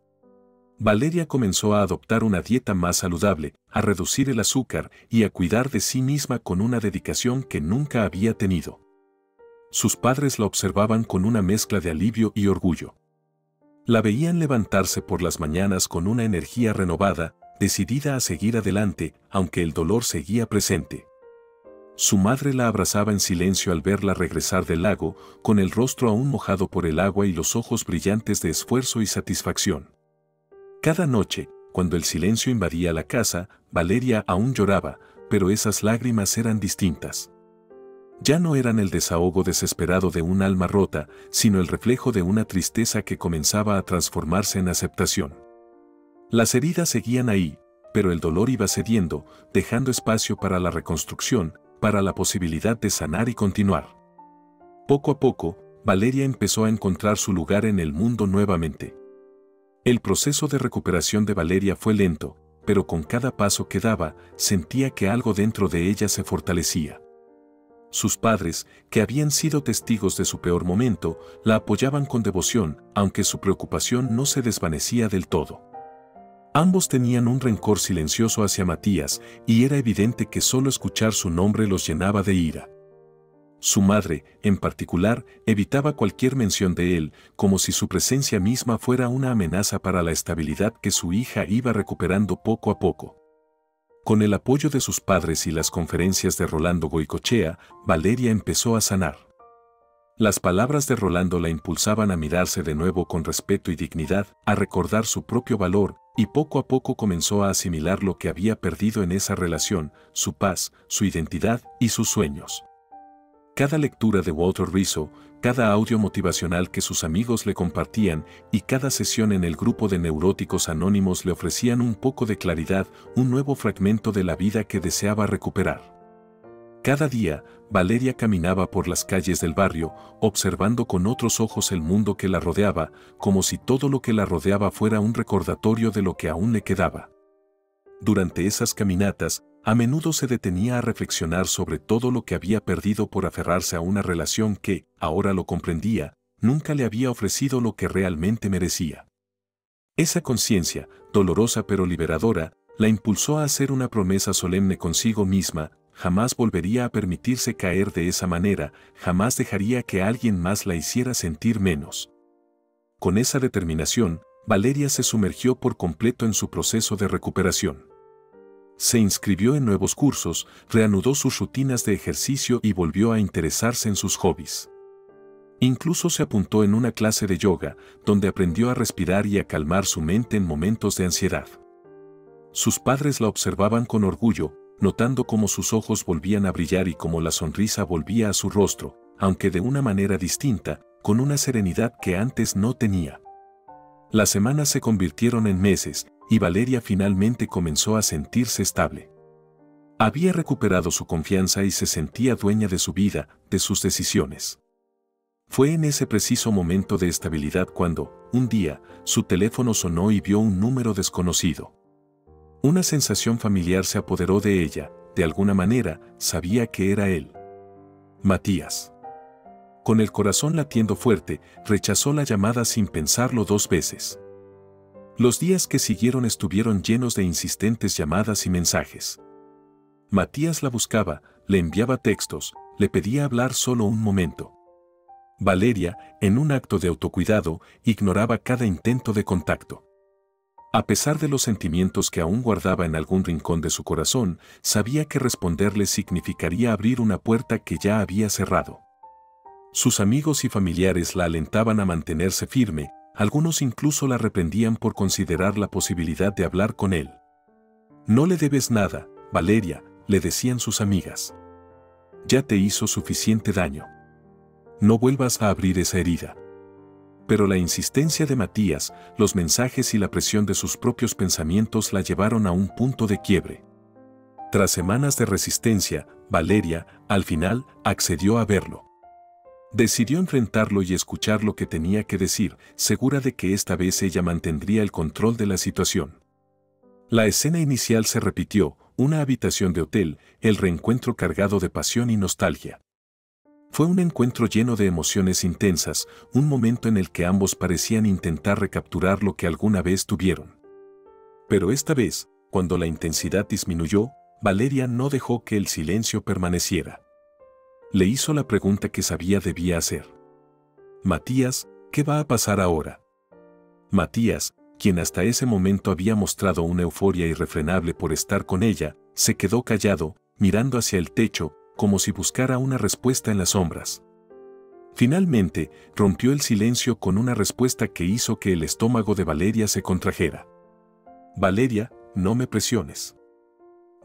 Valeria comenzó a adoptar una dieta más saludable, a reducir el azúcar y a cuidar de sí misma con una dedicación que nunca había tenido. Sus padres la observaban con una mezcla de alivio y orgullo. La veían levantarse por las mañanas con una energía renovada, decidida a seguir adelante, aunque el dolor seguía presente. Su madre la abrazaba en silencio al verla regresar del lago, con el rostro aún mojado por el agua y los ojos brillantes de esfuerzo y satisfacción. Cada noche, cuando el silencio invadía la casa, Valeria aún lloraba, pero esas lágrimas eran distintas. Ya no eran el desahogo desesperado de un alma rota, sino el reflejo de una tristeza que comenzaba a transformarse en aceptación. Las heridas seguían ahí, pero el dolor iba cediendo, dejando espacio para la reconstrucción, para la posibilidad de sanar y continuar. Poco a poco, Valeria empezó a encontrar su lugar en el mundo nuevamente. El proceso de recuperación de Valeria fue lento, pero con cada paso que daba, sentía que algo dentro de ella se fortalecía. Sus padres, que habían sido testigos de su peor momento, la apoyaban con devoción, aunque su preocupación no se desvanecía del todo. Ambos tenían un rencor silencioso hacia Matías, y era evidente que solo escuchar su nombre los llenaba de ira. Su madre, en particular, evitaba cualquier mención de él, como si su presencia misma fuera una amenaza para la estabilidad que su hija iba recuperando poco a poco. Con el apoyo de sus padres y las conferencias de Rolando Goicochea, Valeria empezó a sanar. Las palabras de Rolando la impulsaban a mirarse de nuevo con respeto y dignidad, a recordar su propio valor, y poco a poco comenzó a asimilar lo que había perdido en esa relación, su paz, su identidad y sus sueños. Cada lectura de Walter Rizzo, cada audio motivacional que sus amigos le compartían y cada sesión en el grupo de neuróticos anónimos le ofrecían un poco de claridad, un nuevo fragmento de la vida que deseaba recuperar. Cada día, Valeria caminaba por las calles del barrio, observando con otros ojos el mundo que la rodeaba, como si todo lo que la rodeaba fuera un recordatorio de lo que aún le quedaba. Durante esas caminatas, a menudo se detenía a reflexionar sobre todo lo que había perdido por aferrarse a una relación que, ahora lo comprendía, nunca le había ofrecido lo que realmente merecía. Esa conciencia, dolorosa pero liberadora, la impulsó a hacer una promesa solemne consigo misma, jamás volvería a permitirse caer de esa manera, jamás dejaría que alguien más la hiciera sentir menos. Con esa determinación, Valeria se sumergió por completo en su proceso de recuperación. Se inscribió en nuevos cursos, reanudó sus rutinas de ejercicio y volvió a interesarse en sus hobbies. Incluso se apuntó en una clase de yoga, donde aprendió a respirar y a calmar su mente en momentos de ansiedad. Sus padres la observaban con orgullo, notando cómo sus ojos volvían a brillar y cómo la sonrisa volvía a su rostro, aunque de una manera distinta, con una serenidad que antes no tenía. Las semanas se convirtieron en meses, y Valeria finalmente comenzó a sentirse estable. Había recuperado su confianza y se sentía dueña de su vida, de sus decisiones. Fue en ese preciso momento de estabilidad cuando, un día, su teléfono sonó y vio un número desconocido. Una sensación familiar se apoderó de ella, de alguna manera, sabía que era él. Matías. Con el corazón latiendo fuerte, rechazó la llamada sin pensarlo dos veces. Los días que siguieron estuvieron llenos de insistentes llamadas y mensajes. Matías la buscaba, le enviaba textos, le pedía hablar solo un momento. Valeria, en un acto de autocuidado, ignoraba cada intento de contacto. A pesar de los sentimientos que aún guardaba en algún rincón de su corazón, sabía que responderle significaría abrir una puerta que ya había cerrado. Sus amigos y familiares la alentaban a mantenerse firme, algunos incluso la reprendían por considerar la posibilidad de hablar con él. No le debes nada, Valeria, le decían sus amigas. Ya te hizo suficiente daño. No vuelvas a abrir esa herida. Pero la insistencia de Matías, los mensajes y la presión de sus propios pensamientos la llevaron a un punto de quiebre. Tras semanas de resistencia, Valeria, al final, accedió a verlo. Decidió enfrentarlo y escuchar lo que tenía que decir, segura de que esta vez ella mantendría el control de la situación. La escena inicial se repitió, una habitación de hotel, el reencuentro cargado de pasión y nostalgia. Fue un encuentro lleno de emociones intensas, un momento en el que ambos parecían intentar recapturar lo que alguna vez tuvieron. Pero esta vez, cuando la intensidad disminuyó, Valeria no dejó que el silencio permaneciera le hizo la pregunta que sabía debía hacer. Matías, ¿qué va a pasar ahora? Matías, quien hasta ese momento había mostrado una euforia irrefrenable por estar con ella, se quedó callado, mirando hacia el techo, como si buscara una respuesta en las sombras. Finalmente, rompió el silencio con una respuesta que hizo que el estómago de Valeria se contrajera. Valeria, no me presiones.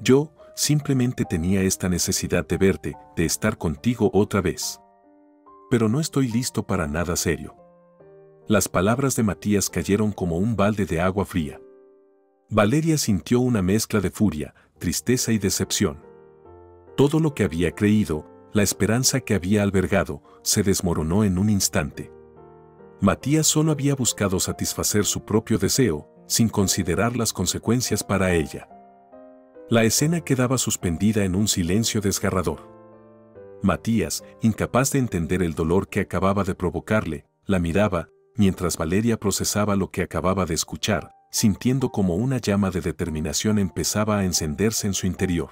Yo, Simplemente tenía esta necesidad de verte, de estar contigo otra vez. Pero no estoy listo para nada serio. Las palabras de Matías cayeron como un balde de agua fría. Valeria sintió una mezcla de furia, tristeza y decepción. Todo lo que había creído, la esperanza que había albergado, se desmoronó en un instante. Matías solo había buscado satisfacer su propio deseo, sin considerar las consecuencias para ella. La escena quedaba suspendida en un silencio desgarrador. Matías, incapaz de entender el dolor que acababa de provocarle, la miraba, mientras Valeria procesaba lo que acababa de escuchar, sintiendo como una llama de determinación empezaba a encenderse en su interior.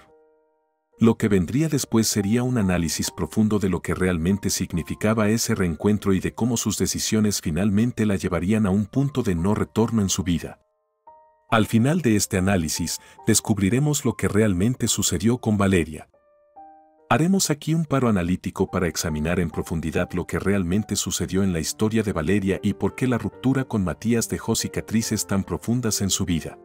Lo que vendría después sería un análisis profundo de lo que realmente significaba ese reencuentro y de cómo sus decisiones finalmente la llevarían a un punto de no retorno en su vida. Al final de este análisis, descubriremos lo que realmente sucedió con Valeria. Haremos aquí un paro analítico para examinar en profundidad lo que realmente sucedió en la historia de Valeria y por qué la ruptura con Matías dejó cicatrices tan profundas en su vida.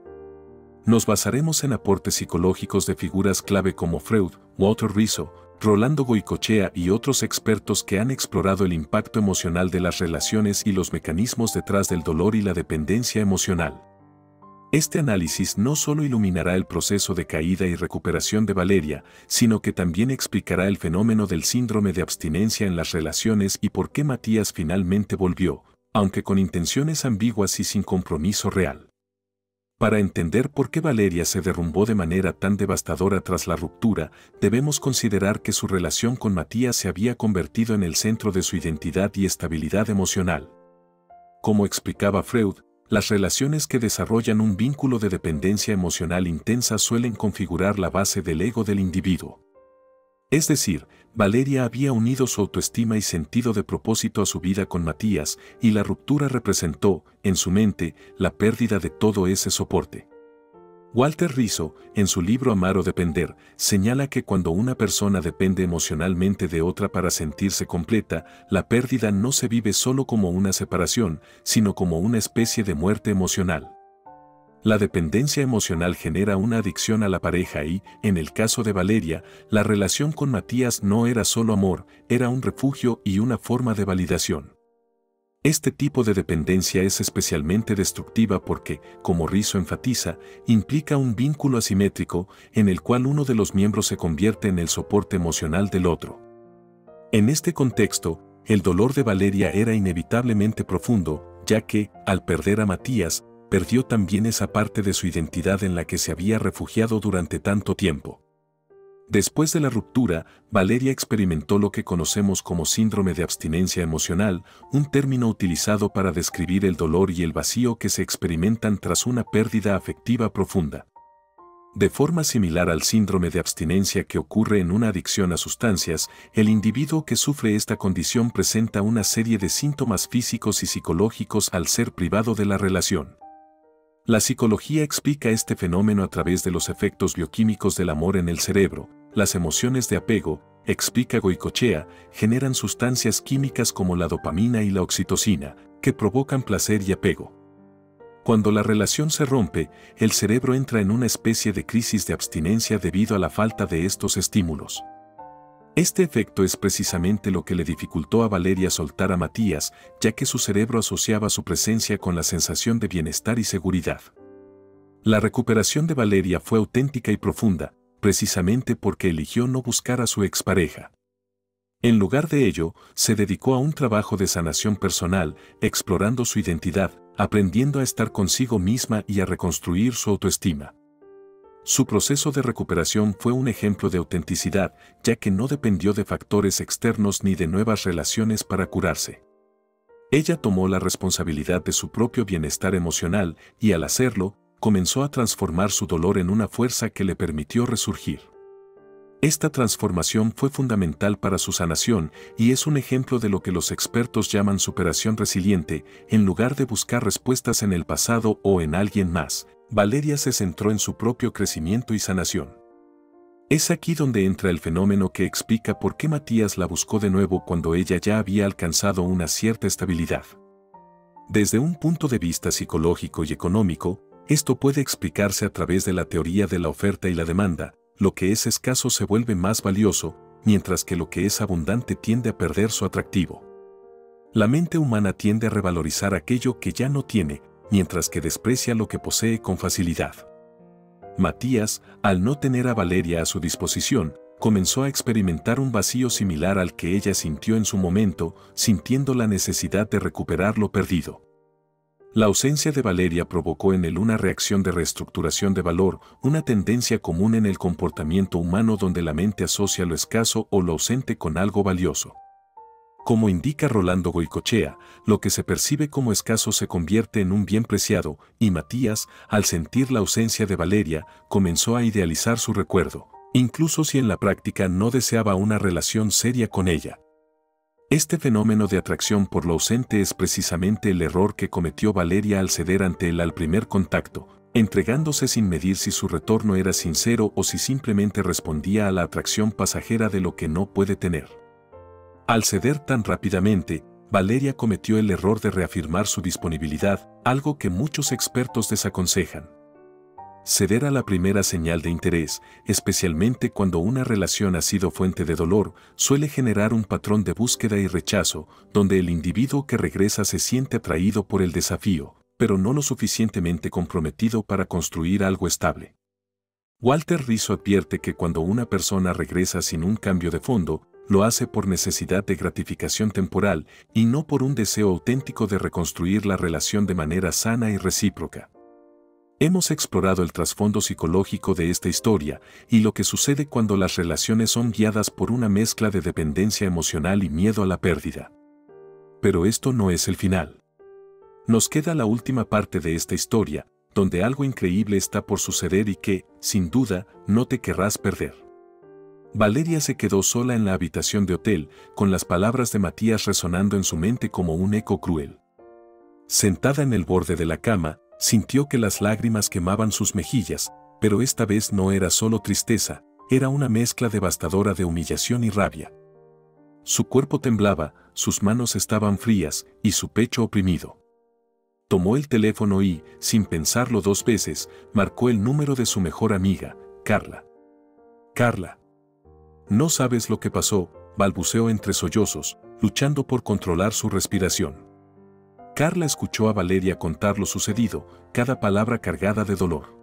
Nos basaremos en aportes psicológicos de figuras clave como Freud, Walter Rizzo, Rolando Goicochea y otros expertos que han explorado el impacto emocional de las relaciones y los mecanismos detrás del dolor y la dependencia emocional. Este análisis no solo iluminará el proceso de caída y recuperación de Valeria, sino que también explicará el fenómeno del síndrome de abstinencia en las relaciones y por qué Matías finalmente volvió, aunque con intenciones ambiguas y sin compromiso real. Para entender por qué Valeria se derrumbó de manera tan devastadora tras la ruptura, debemos considerar que su relación con Matías se había convertido en el centro de su identidad y estabilidad emocional. Como explicaba Freud, las relaciones que desarrollan un vínculo de dependencia emocional intensa suelen configurar la base del ego del individuo. Es decir, Valeria había unido su autoestima y sentido de propósito a su vida con Matías, y la ruptura representó, en su mente, la pérdida de todo ese soporte. Walter Rizzo, en su libro Amar o Depender, señala que cuando una persona depende emocionalmente de otra para sentirse completa, la pérdida no se vive solo como una separación, sino como una especie de muerte emocional. La dependencia emocional genera una adicción a la pareja y, en el caso de Valeria, la relación con Matías no era solo amor, era un refugio y una forma de validación. Este tipo de dependencia es especialmente destructiva porque, como Rizzo enfatiza, implica un vínculo asimétrico en el cual uno de los miembros se convierte en el soporte emocional del otro. En este contexto, el dolor de Valeria era inevitablemente profundo, ya que, al perder a Matías, perdió también esa parte de su identidad en la que se había refugiado durante tanto tiempo. Después de la ruptura, Valeria experimentó lo que conocemos como síndrome de abstinencia emocional, un término utilizado para describir el dolor y el vacío que se experimentan tras una pérdida afectiva profunda. De forma similar al síndrome de abstinencia que ocurre en una adicción a sustancias, el individuo que sufre esta condición presenta una serie de síntomas físicos y psicológicos al ser privado de la relación. La psicología explica este fenómeno a través de los efectos bioquímicos del amor en el cerebro. Las emociones de apego, explica Goicochea, generan sustancias químicas como la dopamina y la oxitocina, que provocan placer y apego. Cuando la relación se rompe, el cerebro entra en una especie de crisis de abstinencia debido a la falta de estos estímulos. Este efecto es precisamente lo que le dificultó a Valeria soltar a Matías, ya que su cerebro asociaba su presencia con la sensación de bienestar y seguridad. La recuperación de Valeria fue auténtica y profunda, precisamente porque eligió no buscar a su expareja. En lugar de ello, se dedicó a un trabajo de sanación personal, explorando su identidad, aprendiendo a estar consigo misma y a reconstruir su autoestima. Su proceso de recuperación fue un ejemplo de autenticidad, ya que no dependió de factores externos ni de nuevas relaciones para curarse. Ella tomó la responsabilidad de su propio bienestar emocional y al hacerlo, comenzó a transformar su dolor en una fuerza que le permitió resurgir. Esta transformación fue fundamental para su sanación y es un ejemplo de lo que los expertos llaman superación resiliente, en lugar de buscar respuestas en el pasado o en alguien más, Valeria se centró en su propio crecimiento y sanación. Es aquí donde entra el fenómeno que explica por qué Matías la buscó de nuevo cuando ella ya había alcanzado una cierta estabilidad. Desde un punto de vista psicológico y económico, esto puede explicarse a través de la teoría de la oferta y la demanda, lo que es escaso se vuelve más valioso, mientras que lo que es abundante tiende a perder su atractivo. La mente humana tiende a revalorizar aquello que ya no tiene, mientras que desprecia lo que posee con facilidad. Matías, al no tener a Valeria a su disposición, comenzó a experimentar un vacío similar al que ella sintió en su momento, sintiendo la necesidad de recuperar lo perdido. La ausencia de Valeria provocó en él una reacción de reestructuración de valor, una tendencia común en el comportamiento humano donde la mente asocia lo escaso o lo ausente con algo valioso. Como indica Rolando Goicochea, lo que se percibe como escaso se convierte en un bien preciado, y Matías, al sentir la ausencia de Valeria, comenzó a idealizar su recuerdo, incluso si en la práctica no deseaba una relación seria con ella. Este fenómeno de atracción por lo ausente es precisamente el error que cometió Valeria al ceder ante él al primer contacto, entregándose sin medir si su retorno era sincero o si simplemente respondía a la atracción pasajera de lo que no puede tener. Al ceder tan rápidamente, Valeria cometió el error de reafirmar su disponibilidad, algo que muchos expertos desaconsejan. Ceder a la primera señal de interés, especialmente cuando una relación ha sido fuente de dolor, suele generar un patrón de búsqueda y rechazo, donde el individuo que regresa se siente atraído por el desafío, pero no lo suficientemente comprometido para construir algo estable. Walter Rizzo advierte que cuando una persona regresa sin un cambio de fondo, lo hace por necesidad de gratificación temporal y no por un deseo auténtico de reconstruir la relación de manera sana y recíproca. Hemos explorado el trasfondo psicológico de esta historia y lo que sucede cuando las relaciones son guiadas por una mezcla de dependencia emocional y miedo a la pérdida. Pero esto no es el final. Nos queda la última parte de esta historia, donde algo increíble está por suceder y que, sin duda, no te querrás perder. Valeria se quedó sola en la habitación de hotel, con las palabras de Matías resonando en su mente como un eco cruel. Sentada en el borde de la cama, sintió que las lágrimas quemaban sus mejillas, pero esta vez no era solo tristeza, era una mezcla devastadora de humillación y rabia. Su cuerpo temblaba, sus manos estaban frías y su pecho oprimido. Tomó el teléfono y, sin pensarlo dos veces, marcó el número de su mejor amiga, Carla. Carla. No sabes lo que pasó, balbuceó entre sollozos, luchando por controlar su respiración. Carla escuchó a Valeria contar lo sucedido, cada palabra cargada de dolor.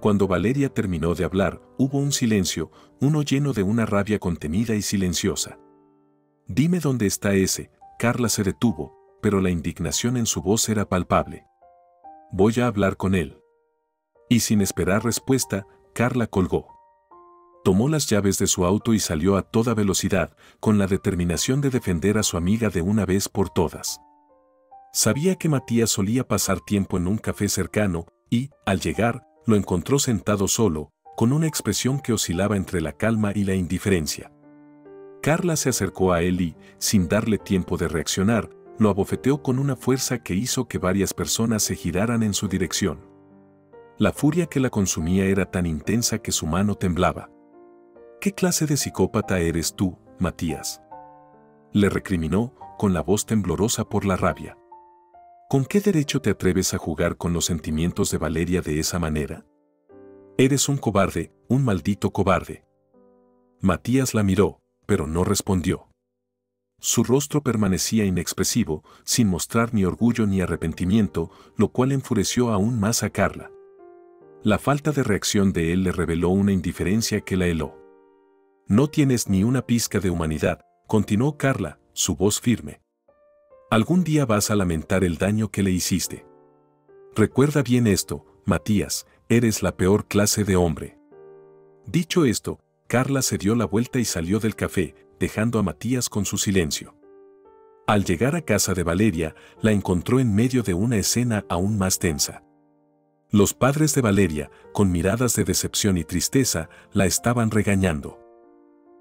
Cuando Valeria terminó de hablar, hubo un silencio, uno lleno de una rabia contenida y silenciosa. Dime dónde está ese, Carla se detuvo, pero la indignación en su voz era palpable. Voy a hablar con él. Y sin esperar respuesta, Carla colgó. Tomó las llaves de su auto y salió a toda velocidad, con la determinación de defender a su amiga de una vez por todas. Sabía que Matías solía pasar tiempo en un café cercano y, al llegar, lo encontró sentado solo, con una expresión que oscilaba entre la calma y la indiferencia. Carla se acercó a él y, sin darle tiempo de reaccionar, lo abofeteó con una fuerza que hizo que varias personas se giraran en su dirección. La furia que la consumía era tan intensa que su mano temblaba. ¿Qué clase de psicópata eres tú, Matías? Le recriminó, con la voz temblorosa por la rabia. ¿Con qué derecho te atreves a jugar con los sentimientos de Valeria de esa manera? Eres un cobarde, un maldito cobarde. Matías la miró, pero no respondió. Su rostro permanecía inexpresivo, sin mostrar ni orgullo ni arrepentimiento, lo cual enfureció aún más a Carla. La falta de reacción de él le reveló una indiferencia que la heló. No tienes ni una pizca de humanidad, continuó Carla, su voz firme. Algún día vas a lamentar el daño que le hiciste. Recuerda bien esto, Matías, eres la peor clase de hombre. Dicho esto, Carla se dio la vuelta y salió del café, dejando a Matías con su silencio. Al llegar a casa de Valeria, la encontró en medio de una escena aún más tensa. Los padres de Valeria, con miradas de decepción y tristeza, la estaban regañando.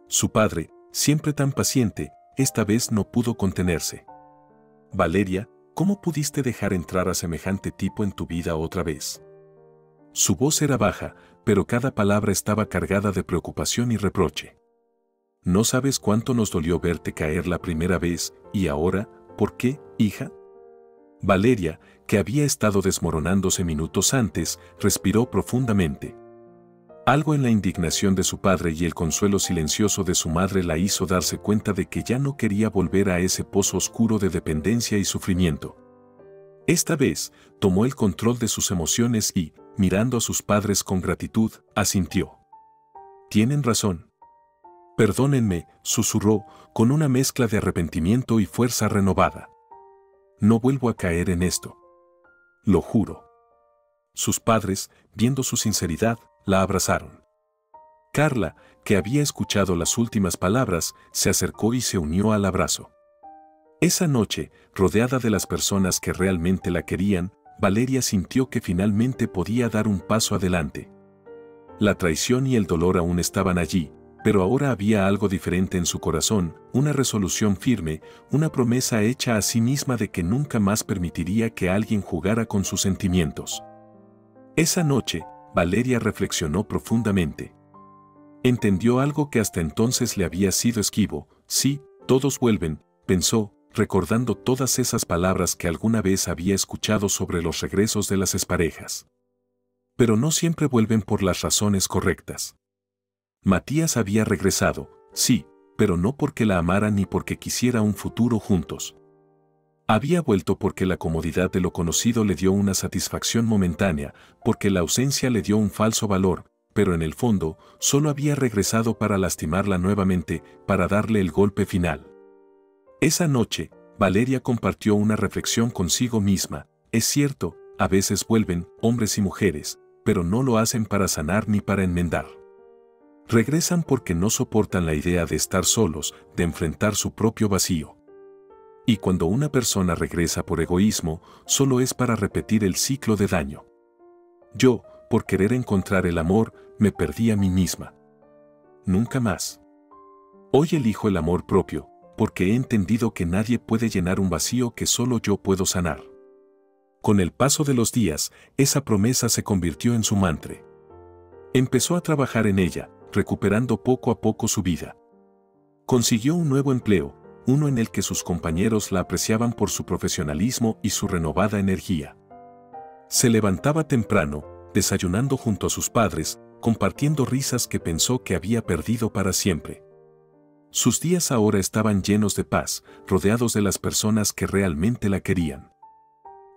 Su padre, siempre tan paciente, esta vez no pudo contenerse. Valeria, ¿cómo pudiste dejar entrar a semejante tipo en tu vida otra vez? Su voz era baja, pero cada palabra estaba cargada de preocupación y reproche. No sabes cuánto nos dolió verte caer la primera vez, y ahora, ¿por qué, hija? Valeria, que había estado desmoronándose minutos antes, respiró profundamente. Algo en la indignación de su padre y el consuelo silencioso de su madre la hizo darse cuenta de que ya no quería volver a ese pozo oscuro de dependencia y sufrimiento. Esta vez, tomó el control de sus emociones y, mirando a sus padres con gratitud, asintió. Tienen razón. Perdónenme, susurró, con una mezcla de arrepentimiento y fuerza renovada. No vuelvo a caer en esto. Lo juro. Sus padres, viendo su sinceridad, la abrazaron. Carla, que había escuchado las últimas palabras, se acercó y se unió al abrazo. Esa noche, rodeada de las personas que realmente la querían, Valeria sintió que finalmente podía dar un paso adelante. La traición y el dolor aún estaban allí, pero ahora había algo diferente en su corazón, una resolución firme, una promesa hecha a sí misma de que nunca más permitiría que alguien jugara con sus sentimientos. Esa noche, Valeria reflexionó profundamente. Entendió algo que hasta entonces le había sido esquivo, sí, todos vuelven, pensó, recordando todas esas palabras que alguna vez había escuchado sobre los regresos de las esparejas. Pero no siempre vuelven por las razones correctas. Matías había regresado, sí, pero no porque la amara ni porque quisiera un futuro juntos. Había vuelto porque la comodidad de lo conocido le dio una satisfacción momentánea, porque la ausencia le dio un falso valor, pero en el fondo, solo había regresado para lastimarla nuevamente, para darle el golpe final. Esa noche, Valeria compartió una reflexión consigo misma. Es cierto, a veces vuelven, hombres y mujeres, pero no lo hacen para sanar ni para enmendar. Regresan porque no soportan la idea de estar solos, de enfrentar su propio vacío. Y cuando una persona regresa por egoísmo, solo es para repetir el ciclo de daño. Yo, por querer encontrar el amor, me perdí a mí misma. Nunca más. Hoy elijo el amor propio, porque he entendido que nadie puede llenar un vacío que solo yo puedo sanar. Con el paso de los días, esa promesa se convirtió en su mantra. Empezó a trabajar en ella, recuperando poco a poco su vida. Consiguió un nuevo empleo, uno en el que sus compañeros la apreciaban por su profesionalismo y su renovada energía. Se levantaba temprano, desayunando junto a sus padres, compartiendo risas que pensó que había perdido para siempre. Sus días ahora estaban llenos de paz, rodeados de las personas que realmente la querían.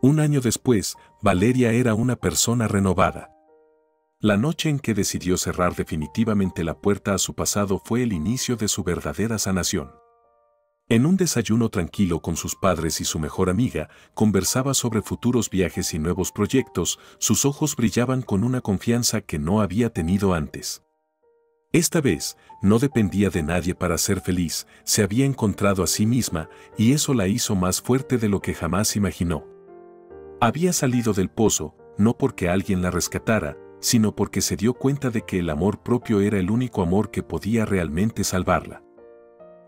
Un año después, Valeria era una persona renovada. La noche en que decidió cerrar definitivamente la puerta a su pasado fue el inicio de su verdadera sanación. En un desayuno tranquilo con sus padres y su mejor amiga, conversaba sobre futuros viajes y nuevos proyectos, sus ojos brillaban con una confianza que no había tenido antes. Esta vez, no dependía de nadie para ser feliz, se había encontrado a sí misma, y eso la hizo más fuerte de lo que jamás imaginó. Había salido del pozo, no porque alguien la rescatara, sino porque se dio cuenta de que el amor propio era el único amor que podía realmente salvarla.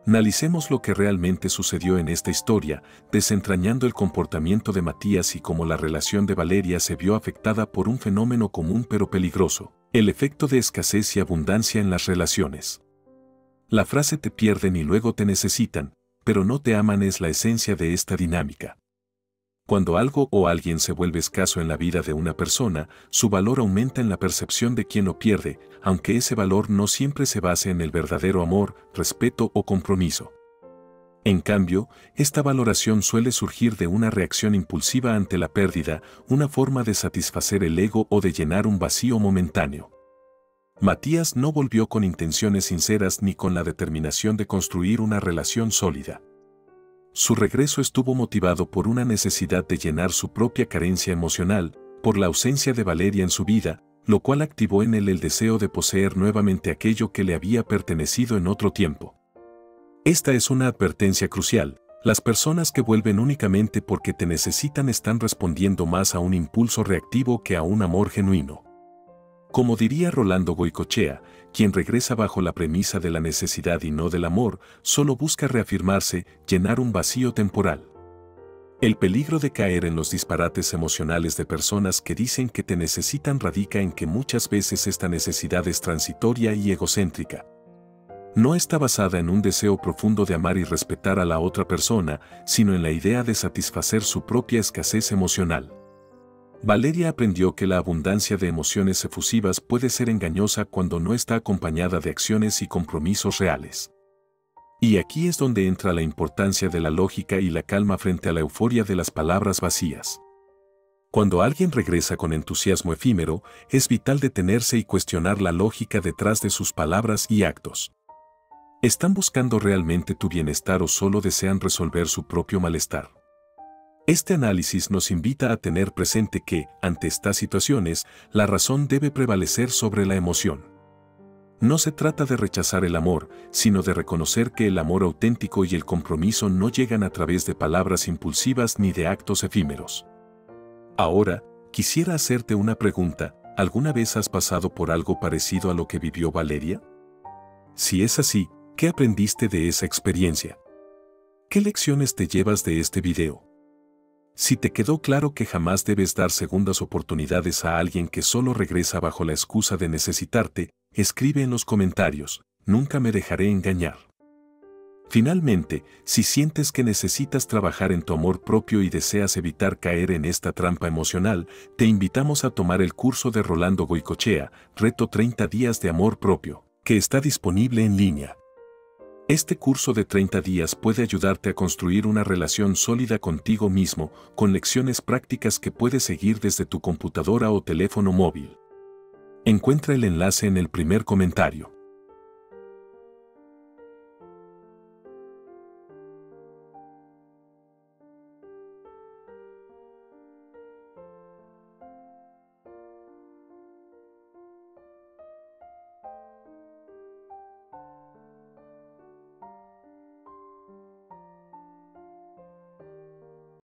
Analicemos lo que realmente sucedió en esta historia, desentrañando el comportamiento de Matías y cómo la relación de Valeria se vio afectada por un fenómeno común pero peligroso, el efecto de escasez y abundancia en las relaciones. La frase te pierden y luego te necesitan, pero no te aman es la esencia de esta dinámica. Cuando algo o alguien se vuelve escaso en la vida de una persona, su valor aumenta en la percepción de quien lo pierde, aunque ese valor no siempre se base en el verdadero amor, respeto o compromiso. En cambio, esta valoración suele surgir de una reacción impulsiva ante la pérdida, una forma de satisfacer el ego o de llenar un vacío momentáneo. Matías no volvió con intenciones sinceras ni con la determinación de construir una relación sólida. Su regreso estuvo motivado por una necesidad de llenar su propia carencia emocional, por la ausencia de Valeria en su vida, lo cual activó en él el deseo de poseer nuevamente aquello que le había pertenecido en otro tiempo. Esta es una advertencia crucial. Las personas que vuelven únicamente porque te necesitan están respondiendo más a un impulso reactivo que a un amor genuino. Como diría Rolando Goicochea, quien regresa bajo la premisa de la necesidad y no del amor, solo busca reafirmarse, llenar un vacío temporal. El peligro de caer en los disparates emocionales de personas que dicen que te necesitan radica en que muchas veces esta necesidad es transitoria y egocéntrica. No está basada en un deseo profundo de amar y respetar a la otra persona, sino en la idea de satisfacer su propia escasez emocional. Valeria aprendió que la abundancia de emociones efusivas puede ser engañosa cuando no está acompañada de acciones y compromisos reales. Y aquí es donde entra la importancia de la lógica y la calma frente a la euforia de las palabras vacías. Cuando alguien regresa con entusiasmo efímero, es vital detenerse y cuestionar la lógica detrás de sus palabras y actos. ¿Están buscando realmente tu bienestar o solo desean resolver su propio malestar? Este análisis nos invita a tener presente que, ante estas situaciones, la razón debe prevalecer sobre la emoción. No se trata de rechazar el amor, sino de reconocer que el amor auténtico y el compromiso no llegan a través de palabras impulsivas ni de actos efímeros. Ahora, quisiera hacerte una pregunta. ¿alguna vez has pasado por algo parecido a lo que vivió Valeria? Si es así, ¿qué aprendiste de esa experiencia? ¿Qué lecciones te llevas de este video? Si te quedó claro que jamás debes dar segundas oportunidades a alguien que solo regresa bajo la excusa de necesitarte, escribe en los comentarios, nunca me dejaré engañar. Finalmente, si sientes que necesitas trabajar en tu amor propio y deseas evitar caer en esta trampa emocional, te invitamos a tomar el curso de Rolando Goicochea, Reto 30 días de amor propio, que está disponible en línea. Este curso de 30 días puede ayudarte a construir una relación sólida contigo mismo, con lecciones prácticas que puedes seguir desde tu computadora o teléfono móvil. Encuentra el enlace en el primer comentario.